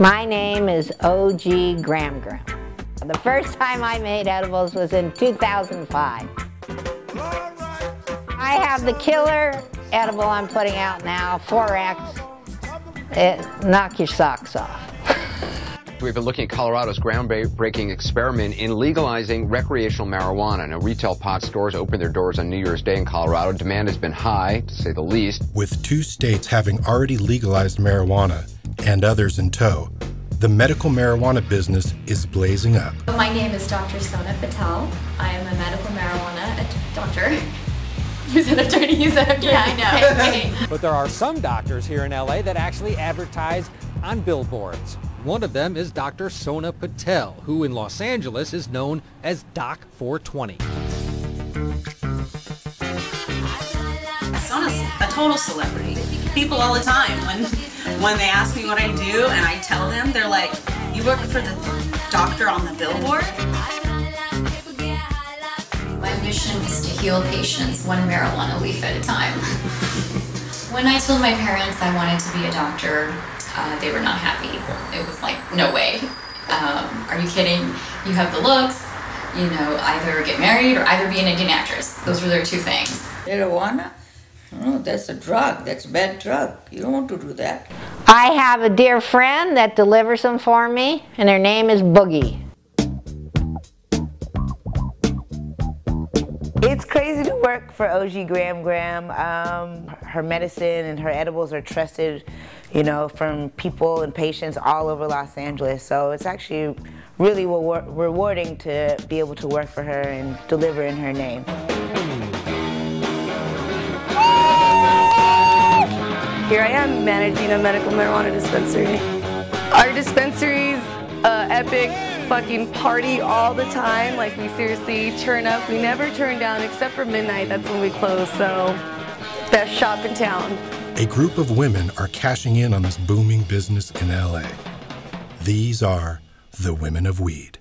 My name is OG Graham Graham. The first time I made edibles was in 2005. I have the killer edible I'm putting out now, 4X. It knock your socks off. We've been looking at Colorado's groundbreaking experiment in legalizing recreational marijuana. Now, retail pot stores opened their doors on New Year's Day in Colorado. Demand has been high, to say the least. With two states having already legalized marijuana and others in tow, the medical marijuana business is blazing up. My name is Dr. Sona Patel. I am a medical marijuana doctor. You said attorney, you said Yeah, I know. but there are some doctors here in LA that actually advertise on billboards. One of them is Dr. Sona Patel, who in Los Angeles is known as Doc 420. Sona's a total celebrity. People all the time, when, when they ask me what I do and I tell them, they're like, you work for the doctor on the billboard? My mission is to heal patients one marijuana leaf at a time. when I told my parents I wanted to be a doctor, uh, they were not happy. It was like, no way. Um, are you kidding? You have the looks, you know, either get married or either be an Indian actress. Those were their two things. Marijuana? No, that's a drug. That's a bad drug. You don't want to do that. I have a dear friend that delivers them for me, and her name is Boogie. It's crazy to work for OG Graham Graham. Um, her medicine and her edibles are trusted, you know, from people and patients all over Los Angeles. So it's actually really rewarding to be able to work for her and deliver in her name. Here I am managing a medical marijuana dispensary. Our dispensary's uh, epic fucking party all the time. Like we seriously turn up. We never turn down except for midnight. That's when we close. So best shop in town. A group of women are cashing in on this booming business in LA. These are the women of weed.